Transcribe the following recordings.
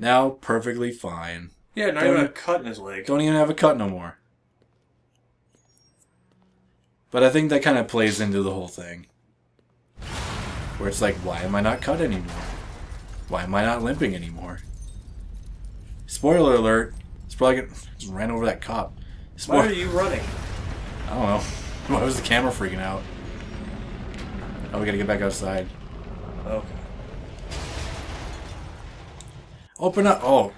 Now, perfectly fine. Yeah, not Don't even a cut in his leg. Don't even have a cut no more. But I think that kind of plays into the whole thing. Where it's like, why am I not cut anymore? Why am I not limping anymore? Spoiler alert. It's probably gonna just ran over that cop. Why are you running? I don't know. Why was the camera freaking out? Oh, we gotta get back outside. Okay. Open up. Oh,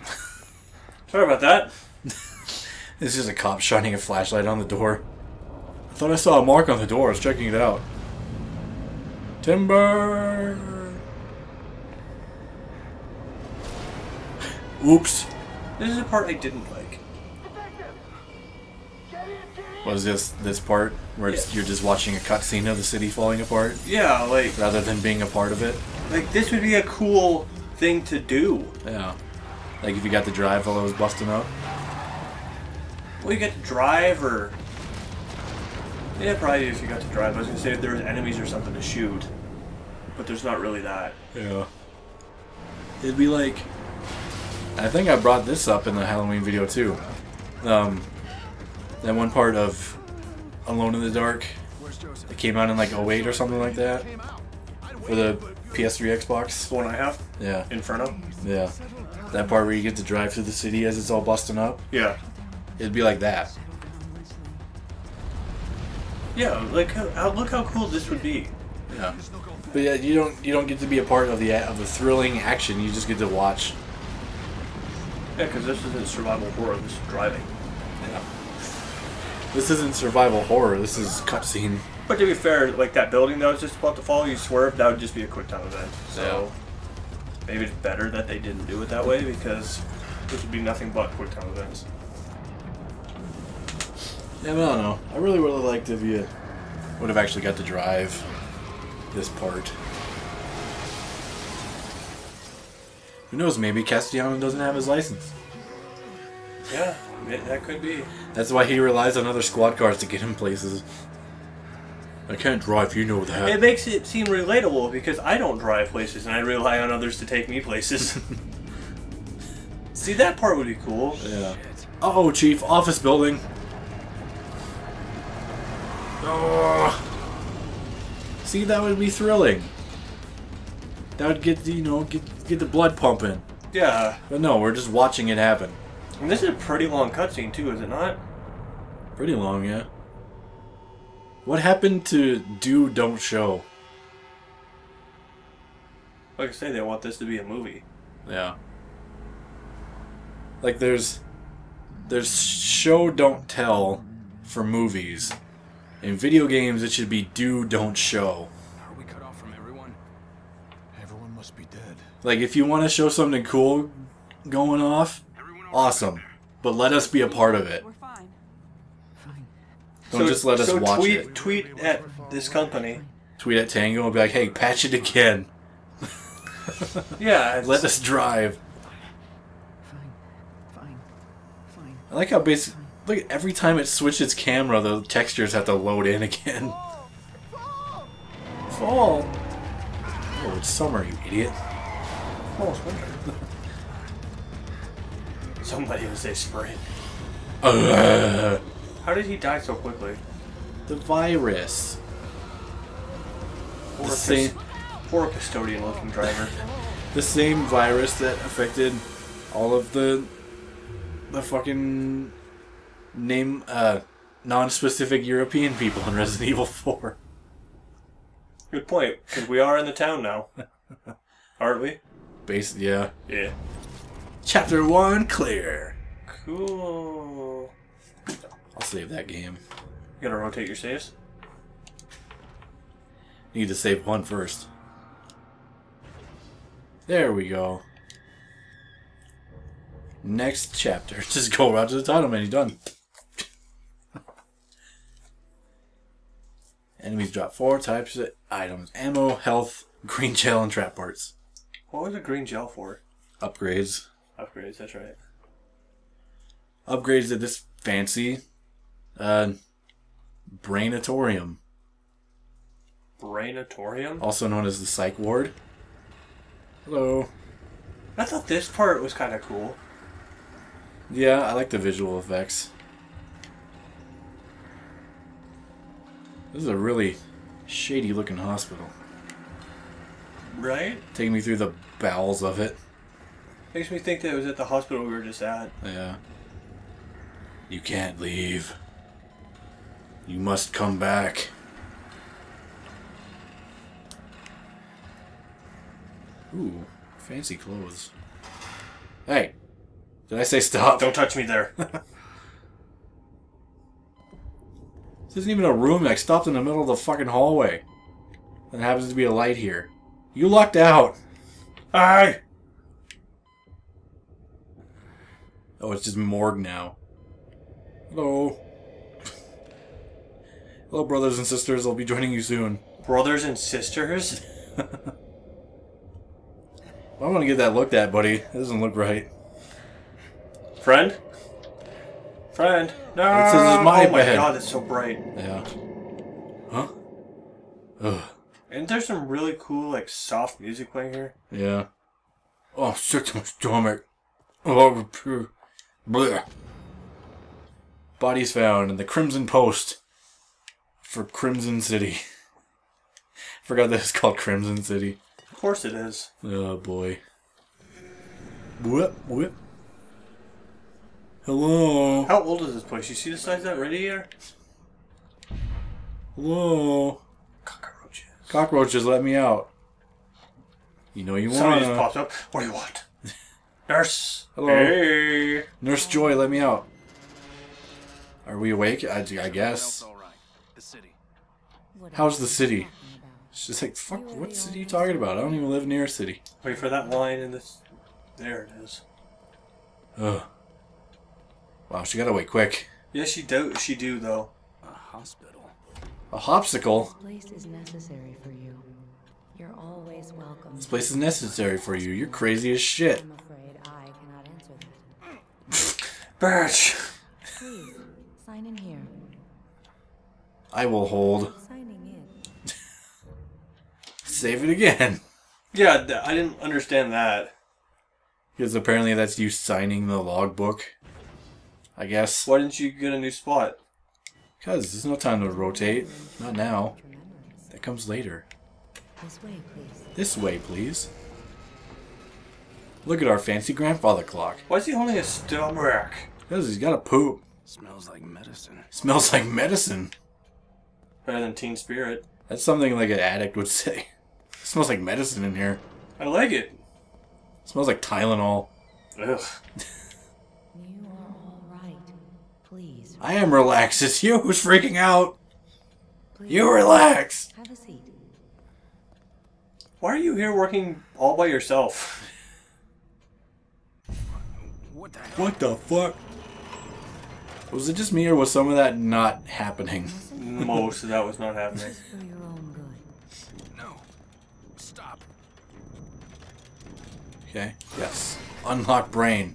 Sorry about that. this is a cop shining a flashlight on the door. I thought I saw a mark on the door. I was checking it out. Timber. Oops. This is a part I didn't like. Was this this part where it's, you're just watching a cutscene of the city falling apart Yeah, like rather than being a part of it? like this would be a cool thing to do. Yeah. Like if you got the drive while I was busting up. Well, you get to drive or yeah, probably if you got to drive. I was gonna say if there was enemies or something to shoot, but there's not really that. Yeah. It'd be like. I think I brought this up in the Halloween video too. Um, that one part of Alone in the Dark. It came out in like 08 or something like that. For the PS3 Xbox. The one I have, Yeah. Inferno. Yeah. That part where you get to drive through the city as it's all busting up. Yeah, It'd be like that. yeah. Like how, look how cool this would be. Yeah. But yeah, you don't you don't get to be a part of the of the thrilling action. You just get to watch. Yeah, because this isn't survival horror. This is driving. Yeah. This isn't survival horror. This is cutscene. But to be fair, like that building that was just about to fall, you swerve, that would just be a quick time event. So maybe it's better that they didn't do it that way because this would be nothing but quick time events. Yeah, but I don't know. I really would have liked if you would have actually got to drive this part. Who knows? Maybe Castellano doesn't have his license. Yeah, that could be. That's why he relies on other squad cars to get him places. I can't drive, you know that. It makes it seem relatable because I don't drive places and I rely on others to take me places. See, that part would be cool. Yeah. Uh oh, Chief. Office building. Oh. See, that would be thrilling. That would get the, you know get get the blood pumping. Yeah, But no, we're just watching it happen. and this is a pretty long cutscene too, is it not? Pretty long, yeah. What happened to do don't show? Like I say, they want this to be a movie. Yeah. Like there's there's show don't tell for movies. In video games it should be do don't show. Are we cut off from everyone? Everyone must be dead. Like if you want to show something cool going off, awesome. But let us be a part of it. We're fine. Fine. Don't just let us so watch tweet, it. Tweet at this company. Tweet at Tango and be like, "Hey, patch it again. Yeah, Let us drive." Fine. Fine. Fine. I like how basic. Look, every time it switched its camera, the textures have to load in again. Fall. Oh, it's summer, you idiot. almost winter. Somebody would say spring. Ugh. How did he die so quickly? the virus. Poor, The same, poor custodian looking driver. the same virus that affected all of the the fucking name uh non-specific European people in Resident Evil 4. Good point, because we are in the town now. Aren't we? Base yeah. Yeah. Chapter 1 clear. Cool. Save that game. You gotta rotate your saves? Need to save one first. There we go. Next chapter. Just go right to the title, man. He's done. Enemies drop four types of items ammo, health, green gel, and trap parts. What was the green gel for? Upgrades. Upgrades, that's right. Upgrades to this fancy uh, Brainatorium, Brainatorium? also known as the Psych Ward. Hello. I thought this part was kind of cool. Yeah, I like the visual effects. This is a really shady looking hospital. Right? Taking me through the bowels of it. Makes me think that it was at the hospital we were just at. Yeah. You can't leave. You must come back. Ooh, fancy clothes. Hey, did I say stop? Don't touch me there. This isn't even a room. I stopped in the middle of the fucking hallway. And there happens to be a light here. You lucked out. Aye. Oh, it's just morgue now. Hello. Hello, brothers and sisters. I'll be joining you soon. Brothers and sisters? I want to get that looked at, buddy. It doesn't look right. Friend? Friend? No! This is my oh my bed. god, it's so bright. Yeah. Huh? Ugh. And there's some really cool, like, soft music playing here. Yeah. Oh, sick to my stomach. Oh. Blech. Bodies found in the Krimson Post for Krimson City. Forgot that it's called Krimson City. Of course it is. Oh boy. Whip, whip. Hello. How old is this place? You see the size of that radiator? Hello. Cockroaches. Cockroaches, let me out. You know you want. Somebody just popped up. What do you want? Nurse. Hello. Hey. Nurse Joy, let me out. Are we awake? I, I guess. All right. The city. What How's the city? She's like, fuck, what city are you talking about? I don't even live near a city. Wait for that line in this. There it is. Ugh. Wow, she gotta wait quick. Yes, she do. She do though. A hospital. A hopsicle? This place is necessary for you. You're always welcome. This place is necessary for you. You're crazy as shit. I'm afraid I cannot answer that. Bitch. Please, sign in here. I will hold. Signing in. Save it again. Yeah, I didn't understand that. Because apparently that's you signing the logbook. I guess. Why didn't you get a new spot? Because there's no time to rotate. Not now. That comes later. This way, please. This way, please. Look at our fancy grandfather clock. Why is he holding a stomach? Because he's got a poop. Smells like medicine. Smells like medicine. Better than Teen Spirit. That's something like an addict would say. It smells like medicine in here. I like it. smells like Tylenol. Ugh. You are all right. Please, I am relaxed. It's you who's freaking out. please. You relax. Have a seat. Why are you here working all by yourself? What the? What the fuck? Was it just me or was some of that not happening? Most of that was not happening. Just for your own good. No. Stop. Okay. Yes. Unlock brain.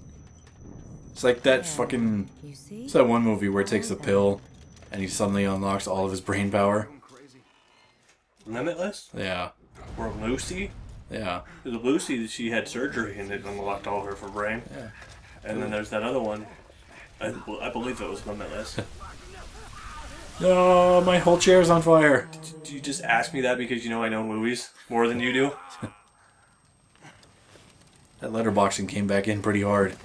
It's like that fucking. You see? It's that one movie where it takes a pill and he suddenly unlocks all of his brain power. Going crazy. Limitless? Yeah. Or Lucy? Yeah. There's Lucy, she had surgery and it unlocked all of her brain. Yeah. And then there's that other one. I, I believe it was Limitless. No, my whole chair is on fire. Do you just ask me that because you know I know movies more than you do? That letterboxing came back in pretty hard.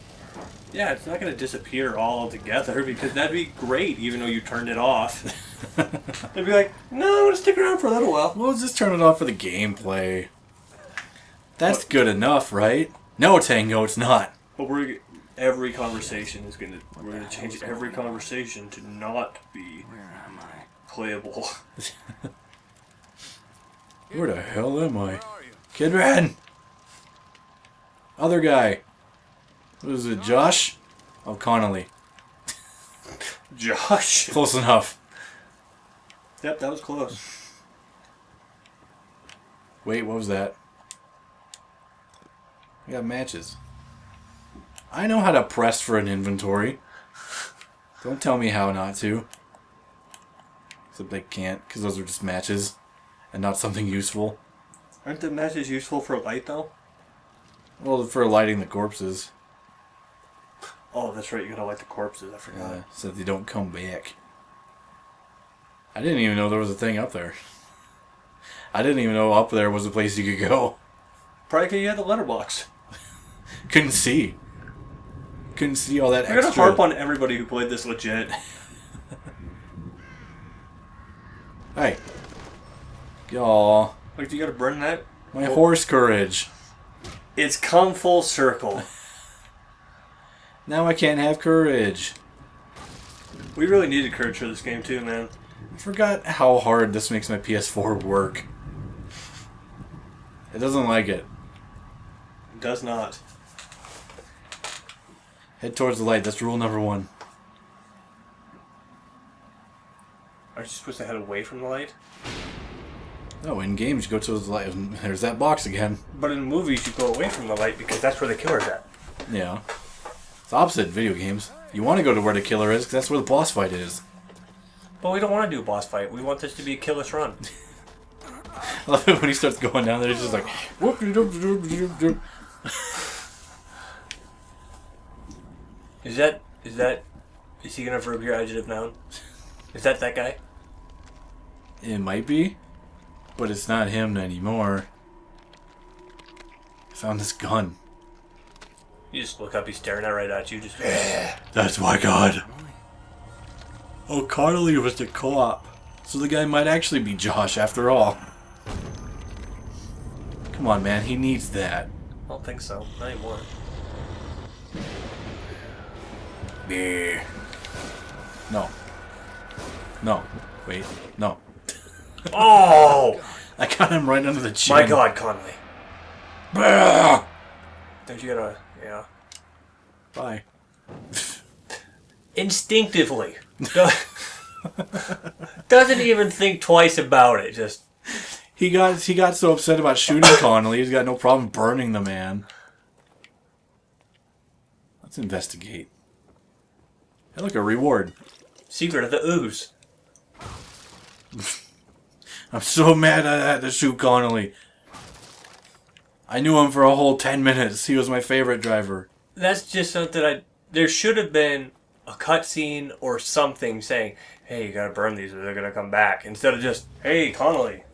Yeah, it's not going to disappear all altogether because that'd be great even though you turned it off. They'd be like, no, I'm going to stick around for a little while. Well, just turn it off for the gameplay. That's good enough, right? No, Tango, it's not. But we're every conversation is gonna we're gonna change every conversation to not be Where am I? playable. Where the hell am I? Where are you? Kidman! Other guy. What is it, Josh? Oh, Connelly. Josh. Close enough. Yep, that was close. Wait, what was that? I got matches. I know how to press for an inventory. Don't tell me how not to. Except they can't, because those are just matches and not something useful. Aren't the matches useful for light though? Well, for lighting the corpses, Oh, that's right. You gotta light the corpses. I forgot. uh, so they don't come back. I didn't even know there was a thing up there. I didn't even know up there was a place you could go. Probably because you had the letterbox. Couldn't see. Couldn't see all that You're gonna harp on everybody who played this legit. Hey. Aw, Like, you gotta burn that. my horse courage. It's come full circle. Now I can't have courage. we really needed courage for this game too, man. I forgot how hard this makes my PS4 work. It doesn't like it. It does not. Head towards the light. That's rule number one. Aren't you supposed to head away from the light? No, in games you go towards the light. and There's that box again. But in movies, you go away from the light because that's where the killer's at. Yeah. It's opposite in video games. You want to go to where the killer is because that's where the boss fight is. But we don't want to do a boss fight. We want this to be a killer's run. I love it when he starts going down there. He's just like, Is that is that is he gonna verb your adjective noun? Is that that guy? It might be, but it's not him anymore. I found this gun. You just look up, he's staring at right at you. Just That's my god. Oh, Connelly was the co-op. So the guy might actually be Josh after all. Come on, man. He needs that. I don't think so. Not anymore. Yeah. No. No. Wait. No. Oh I got him right under the chin. my God, Conley! Bah! Don't you gotta yeah? Bye. Instinctively, doesn't even think twice about it. Just He got he got so upset about shooting Connelly, he's got no problem burning the man. Let's investigate. Hey, look, a reward. secret of the ooze. I'm so mad I had to shoot Connelly. I knew him for a whole 10 minutes. He was my favorite driver. That's just something I. There should have been a cutscene or something saying, "Hey, you gotta burn these, or they're gonna come back," instead of just, "Hey, Connelly,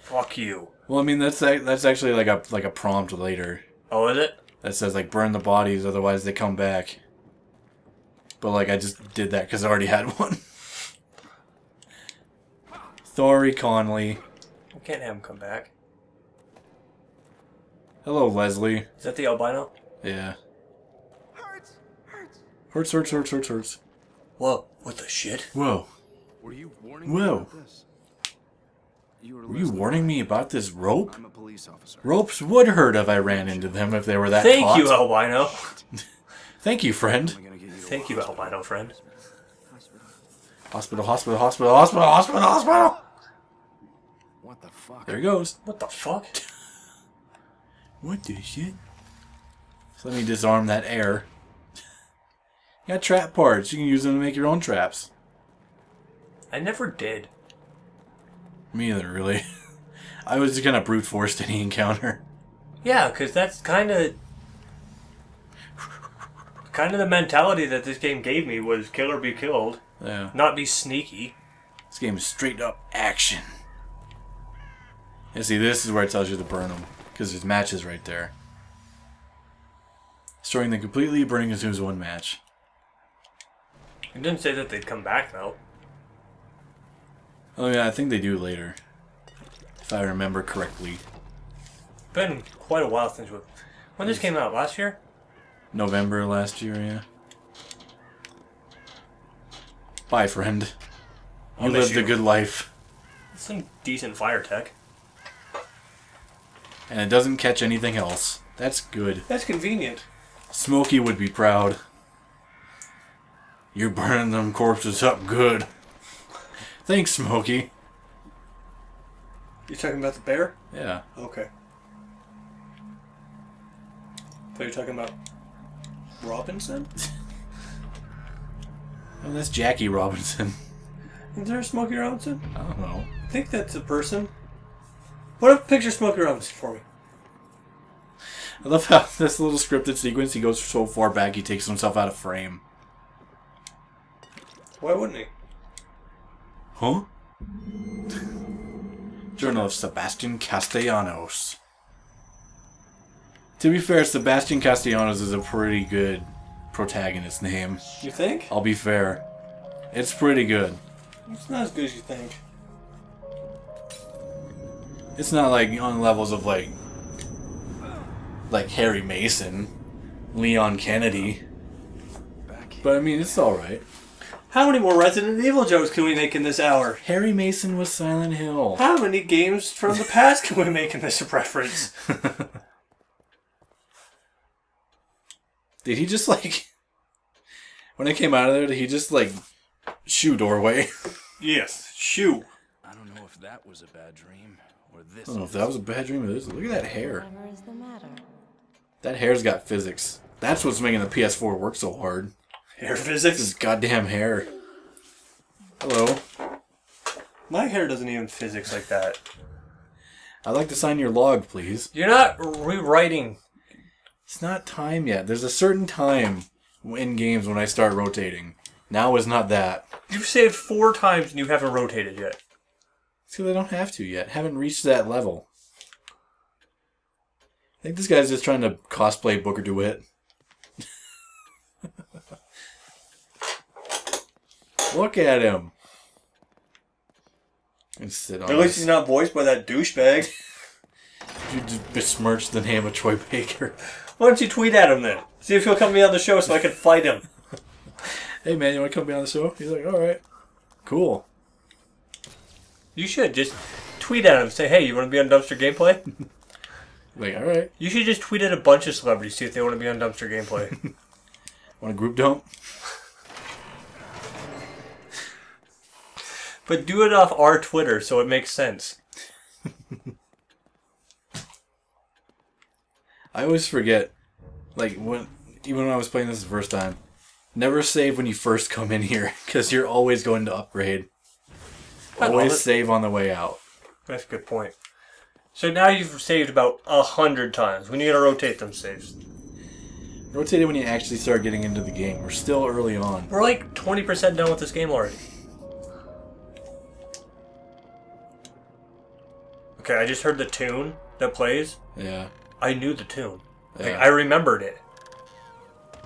fuck you." Well, I mean, that's that's actually like a like a prompt later Oh, is it? that says like burn the bodies, otherwise they come back. But like I just did that because I already had one. Thori Conley. We can't have him come back. Hello, Leslie. Is that the albino? Yeah. Hurts! Hurts! Hurts, hurts, hurts, hurts, hurts. Whoa! What the shit? Whoa. Were you warning Whoa. me about this? You were, Were you warning me about this rope? I'm a police officer. Ropes would hurt if I ran into them if they were that Thank taut. you, albino. Thank you, friend. I'm gonna get you to Thank you, albino friend. Hospital, hospital, hospital, hospital, hospital, hospital. What the fuck? There he goes. What the fuck? What the shit? So let me disarm that air. You got trap parts. You can use them to make your own traps. I never did. Me either, really. I was just gonna brute force any encounter. Yeah, because that's kind of. Kind of the mentality that this game gave me was kill or be killed, Yeah. not be sneaky. This game is straight up action. And see, this is where it tells you to burn them. Because there's matches right there. Destroying them completely, burning as soon as one match. It didn't say that they'd come back though. Oh yeah, I think they do later. If I remember correctly. Been quite a while since we. When this came out last year? November last year, yeah. Bye, friend. Oh, you I'll miss lived a good life. Some decent fire tech. And it doesn't catch anything else. That's good. That's convenient. Smokey would be proud. You're burning them corpses up good. Thanks, Smokey. You talking about the bear? Yeah. Okay. Thought you were talking about Robinson? Oh, that's Jackie Robinson. Is there a Smokey Robinson? I don't know. I think that's a person. Put up a picture of Smokey Robinson for me. I love how this little scripted sequence, he goes so far back, he takes himself out of frame. Why wouldn't he? Huh? Journal of Sebastian Castellanos. To be fair, Sebastian Castellanos is a pretty good protagonist name. You think? I'll be fair. It's pretty good. It's not as good as you think. It's not like on levels of like like Harry Mason, Leon Kennedy. But I mean, it's all right. How many more Resident Evil jokes can we make in this hour? Harry Mason was Silent Hill. How many games from the past can we make in this reference? Did he just like when I came out of there? Did he just like shoe doorway? yes, shoe. I don't know if that was a bad dream or this. I don't know if that was a bad dream of this. Look at that hair. Whatever is the matter? That hair's got physics. That's what's making the PS4 work so hard. Hair physics. This physics. goddamn hair. Hello. My hair doesn't even physics like that. I'd like to sign your log, please. You're not rewriting. It's not time yet. There's a certain time in games when I start rotating. Now is not that. You've saved four times and you haven't rotated yet. It's because I don't have to yet. Haven't reached that level. I think this guy's just trying to cosplay Booker DeWitt. Look at him. And sit on At least he's not voiced by that douchebag. You just besmirched the name of Troy Baker. Why don't you tweet at him then? See if he'll come be on the show so I can fight him. Hey man, you want to come be on the show? He's like, all right, cool. You should just tweet at him. Say, hey, you want to be on Dumpster Gameplay? Like, all right. You should just tweet at a bunch of celebrities, see if they want to be on Dumpster Gameplay. Want a group dump? but do it off our Twitter so it makes sense. I always forget, like when even when I was playing this the first time, never save when you first come in here because you're always going to upgrade. Always save on the way out. That's a good point. So now you've saved about a hundred times. We need to rotate them saves. Rotate it when you actually start getting into the game. We're still early on. We're like 20% done with this game already. Okay, I just heard the tune that plays. Yeah, I knew the tune. Like, I remembered it.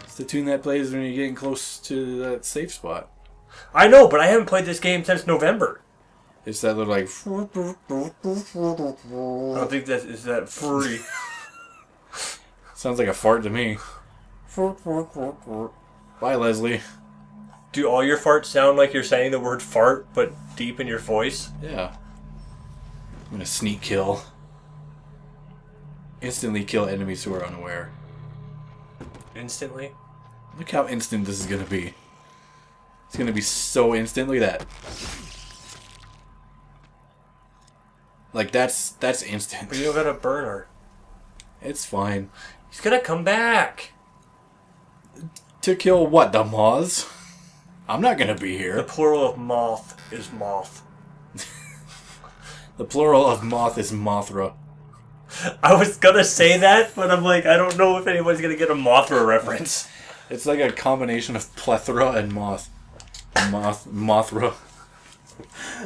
it's the tune that plays when you're getting close to that safe spot. I know, but I haven't played this game since November. It's that little like. I don't think that is that free. Sounds like a fart to me. Bye, Leslie. Do all your farts sound like you're saying the word fart, but deep in your voice? Yeah. I'm gonna sneak kill. Instantly kill enemies who are unaware. Instantly? Look how instant this is gonna be. It's gonna be so instant. Look at that. Like that's that's instant. But you got a burner. It's fine. He's gonna come back. To kill what? The moths? I'm not gonna be here. The plural of moth is moth. The plural of moth is Mothra. I was gonna say that, but I'm like, I don't know if anybody's gonna get a Mothra reference. It's like a combination of plethora and moth. Moth Mothra.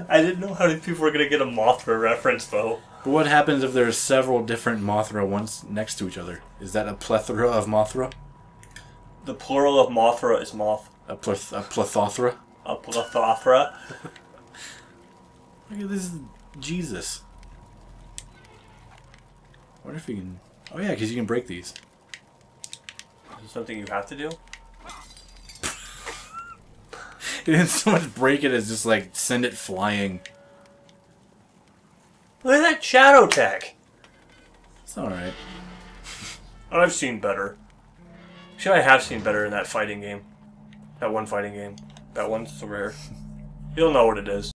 I didn't know how many people were gonna get a Mothra reference though. But what happens if there's several different Mothra ones next to each other? Is that a plethora of Mothra? The plural of Mothra is moth. A, pleth- a plethothra? A Plethothra. Look at this is Jesus. I wonder if you can. Oh yeah, because you can break these. Is it something you have to do? You didn't so much break it as just like send it flying. Look at that shadow tech. It's all right. I've seen better. Actually, I have seen better in that fighting game. That one fighting game. That one's here. You'll know what it is.